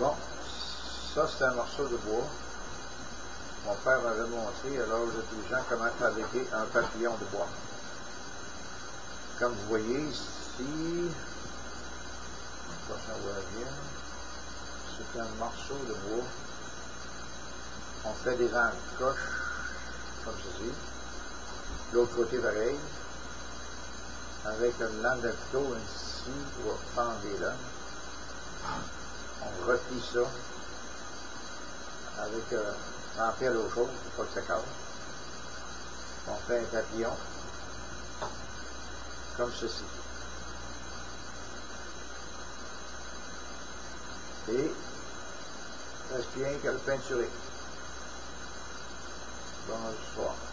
Bon, ça c'est un morceau de bois. Mon père m'avait montré à l'âge intelligent comment fabriquer un papillon de bois? Comme vous voyez ici, c'est un morceau de bois. On fait des encoches comme ceci. L'autre côté pareil. Avec une lame de couteau ici pour fendre les lames. On replie ça avec euh, remplir l'eau chaude pour pas que ça casse. On fait un papillon comme ceci. Et reste bien qu'à le peinturer. Bonsoir.